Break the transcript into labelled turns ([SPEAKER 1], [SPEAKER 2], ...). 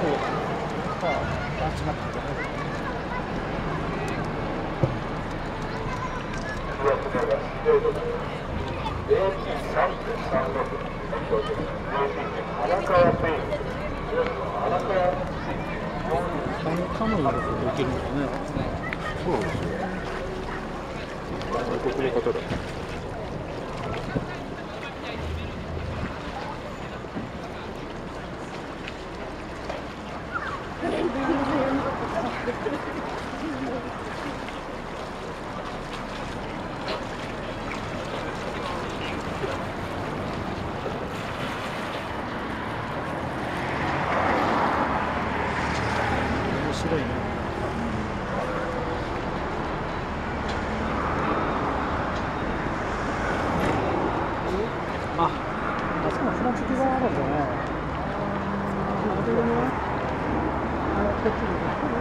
[SPEAKER 1] そうだねああ違ったこのカヌーだとできるんだね。
[SPEAKER 2] そうですよ外国の方だ
[SPEAKER 1] 白いねあ、あそこの船着きがあるんだね。Tá.